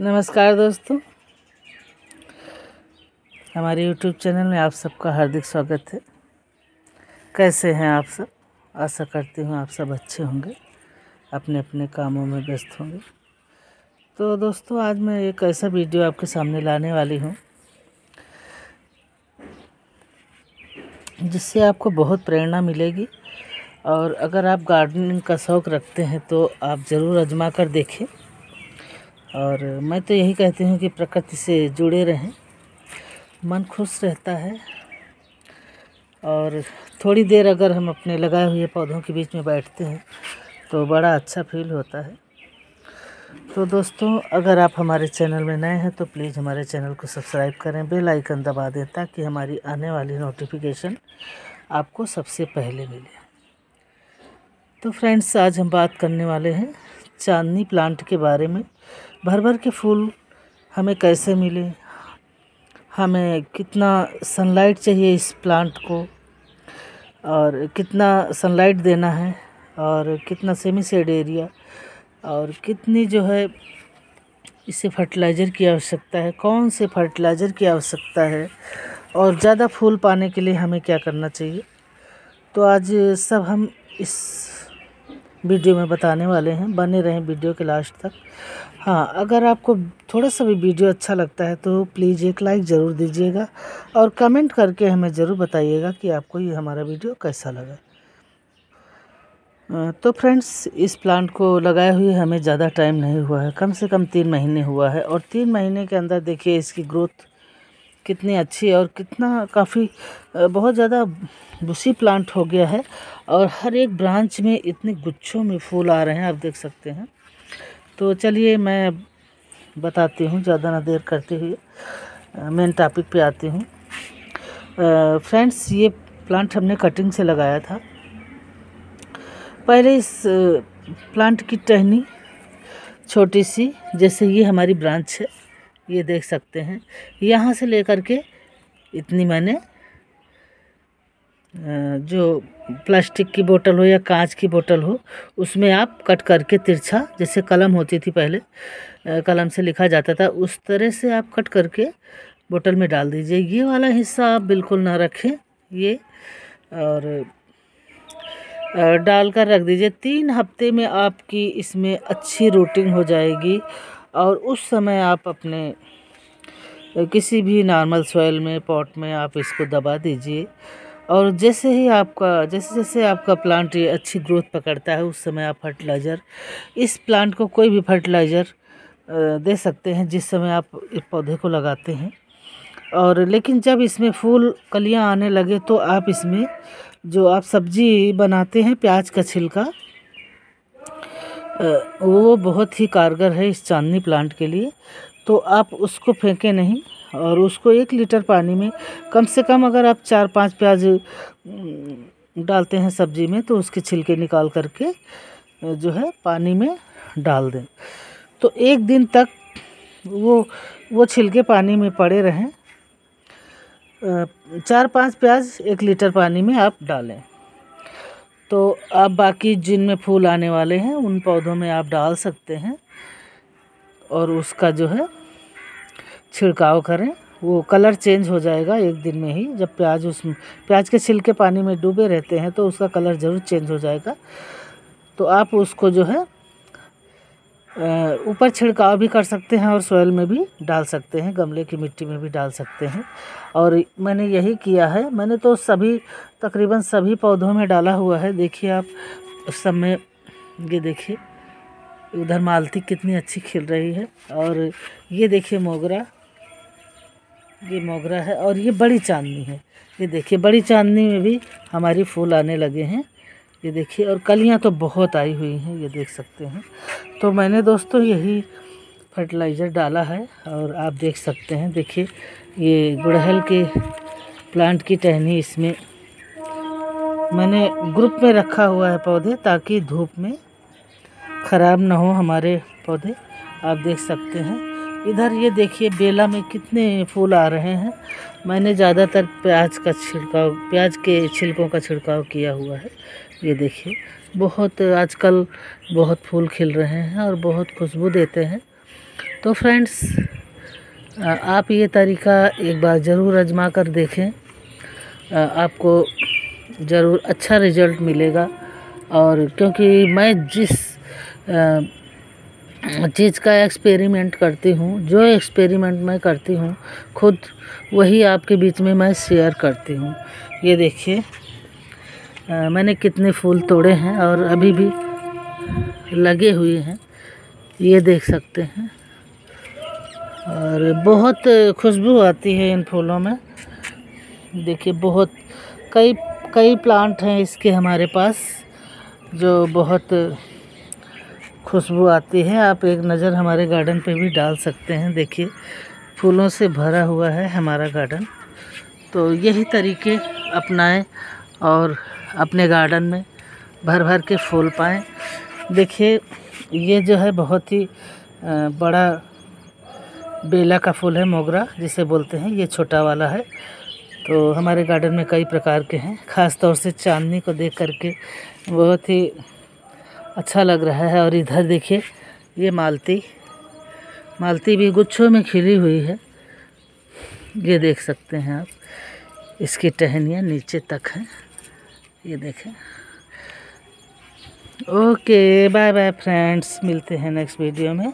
नमस्कार दोस्तों। हमारे YouTube चैनल में आप सबका हार्दिक स्वागत है। कैसे हैं आप सब? आशा करती हूँ आप सब अच्छे होंगे अपने अपने कामों में व्यस्त होंगे। तो दोस्तों, आज मैं एक ऐसा वीडियो आपके सामने लाने वाली हूँ, जिससे आपको बहुत प्रेरणा मिलेगी। और अगर आप गार्डनिंग का शौक़ रखते हैं तो आप ज़रूर आजमा कर देखें। और मैं तो यही कहती हूँ कि प्रकृति से जुड़े रहें। मन खुश रहता है और थोड़ी देर अगर हम अपने लगाए हुए पौधों के बीच में बैठते हैं तो बड़ा अच्छा फील होता है। तो दोस्तों, अगर आप हमारे चैनल में नए हैं तो प्लीज़ हमारे चैनल को सब्सक्राइब करें, बेल आइकन दबा दें, ताकि हमारी आने वाली नोटिफिकेशन आपको सबसे पहले मिले। तो फ्रेंड्स, आज हम बात करने वाले हैं चांदनी प्लांट के बारे में। भर भर के फूल हमें कैसे मिले? हमें कितना सनलाइट चाहिए इस प्लांट को? और कितना सनलाइट देना है? और कितना सेमी सेड एरिया और कितनी जो है इसे फर्टिलाइज़र की आवश्यकता है? कौन से फर्टिलाइज़र की आवश्यकता है? और ज़्यादा फूल पाने के लिए हमें क्या करना चाहिए? तो आज सब हम इस वीडियो में बताने वाले हैं, बने रहें वीडियो के लास्ट तक। हाँ अगर आपको थोड़ा सा भी वीडियो अच्छा लगता है तो प्लीज़ एक लाइक ज़रूर दीजिएगा और कमेंट करके हमें ज़रूर बताइएगा कि आपको ये हमारा वीडियो कैसा लगा। तो फ्रेंड्स, इस प्लांट को लगाए हुए हमें ज़्यादा टाइम नहीं हुआ है, कम से कम तीन महीने हुआ है और तीन महीने के अंदर देखिए इसकी ग्रोथ कितनी अच्छी और कितना काफ़ी बहुत ज़्यादा बुशी प्लांट हो गया है और हर एक ब्रांच में इतने गुच्छों में फूल आ रहे हैं, आप देख सकते हैं। तो चलिए मैं बताती हूँ, ज़्यादा ना देर करते हुए मेन टॉपिक पे आती हूँ। फ्रेंड्स ये प्लांट हमने कटिंग से लगाया था। पहले इस प्लांट की टहनी छोटी सी, जैसे ये हमारी ब्रांच है। ये देख सकते हैं। यहाँ से लेकर के इतनी मैंने जो प्लास्टिक की बोतल हो या कांच की बोतल हो, उसमें आप कट करके तिरछा, जैसे कलम होती थी पहले कलम से लिखा जाता था, उस तरह से आप कट करके बोतल में डाल दीजिए। ये वाला हिस्सा आप बिल्कुल ना रखें, ये, और डाल कर रख दीजिए। तीन हफ़्ते में आपकी इसमें अच्छी रूटिंग हो जाएगी। और उस समय आप अपने किसी भी नॉर्मल सॉइल में पॉट में आप इसको दबा दीजिए। और जैसे ही आपका, जैसे जैसे आपका प्लांट ये अच्छी ग्रोथ पकड़ता है, उस समय आप फर्टिलाइज़र इस प्लांट को कोई भी फर्टिलाइज़र दे सकते हैं जिस समय आप पौधे को लगाते हैं। और लेकिन जब इसमें फूल, कलियाँ आने लगे तो आप इसमें जो आप सब्ज़ी बनाते हैं प्याज का छिलका वो बहुत ही कारगर है इस चांदनी प्लांट के लिए। तो आप उसको फेंकें नहीं और उसको एक लीटर पानी में कम से कम अगर आप चार पाँच प्याज डालते हैं सब्ज़ी में तो उसके छिलके निकाल करके जो है पानी में डाल दें। तो एक दिन तक वो वो छिलके पानी में पड़े रहें। चार पाँच प्याज एक लीटर पानी में आप डालें। तो आप बाकी जिनमें फूल आने वाले हैं, उन पौधों में आप डाल सकते हैं और उसका जो है छिड़काव करें। वो कलर चेंज हो जाएगा एक दिन में ही। जब प्याज उसमें प्याज के छिलके पानी में डूबे रहते हैं तो उसका कलर ज़रूर चेंज हो जाएगा। तो आप उसको जो है ऊपर छिड़काव भी कर सकते हैं और सोयल में भी डाल सकते हैं, गमले की मिट्टी में भी डाल सकते हैं। और मैंने यही किया है। मैंने तो सभी, तकरीबन सभी पौधों में डाला हुआ है। देखिए आप उस समय, ये देखिए, उधर मालती कितनी अच्छी खिल रही है। और ये देखिए मोगरा, ये मोगरा है और ये बड़ी चांदनी है। ये देखिए, बड़ी चांदनी में भी हमारी फूल आने लगे हैं। ये देखिए, और कलियाँ तो बहुत आई हुई हैं, ये देख सकते हैं। तो मैंने दोस्तों यही फर्टिलाइज़र डाला है, और आप देख सकते हैं, देखिए, ये गुड़हल के प्लांट की टहनी इसमें मैंने ग्रुप में रखा हुआ है पौधे, ताकि धूप में ख़राब ना हो हमारे पौधे। आप देख सकते हैं। इधर ये देखिए, बेला में कितने फूल आ रहे हैं। मैंने ज़्यादातर प्याज का छिड़काव, प्याज के छिलकों का छिड़काव किया हुआ है। ये देखिए, बहुत आजकल बहुत फूल खिल रहे हैं और बहुत खुशबू देते हैं। तो फ्रेंड्स आप ये तरीका एक बार ज़रूर आजमा कर देखें। आपको ज़रूर अच्छा रिज़ल्ट मिलेगा। और क्योंकि मैं जिस चीज़ का एक्सपेरिमेंट करती हूँ, जो एक्सपेरिमेंट मैं करती हूँ, खुद वही आपके बीच में मैं शेयर करती हूँ। ये देखिए मैंने कितने फूल तोड़े हैं और अभी भी लगे हुए हैं, ये देख सकते हैं। और बहुत खुशबू आती है इन फूलों में। देखिए, बहुत कई कई प्लांट हैं इसके हमारे पास, जो बहुत खुशबू आती है, आप एक नज़र हमारे गार्डन पे भी डाल सकते हैं। देखिए, फूलों से भरा हुआ है हमारा गार्डन। तो यही तरीके अपनाएँ और अपने गार्डन में भर भर के फूल पाएँ। देखिए, ये जो है बहुत ही बड़ा बेला का फूल है, मोगरा जिसे बोलते हैं। ये छोटा वाला है। तो हमारे गार्डन में कई प्रकार के हैं। ख़ास तौर से चांदनी को देख करके बहुत ही अच्छा लग रहा है। और इधर देखिए, ये मालती मालती भी गुच्छों में खिली हुई है। ये देख सकते हैं आप, इसकी टहनियाँ नीचे तक हैं। ये देखें। ओके, बाय बाय फ्रेंड्स, मिलते हैं नेक्स्ट वीडियो में।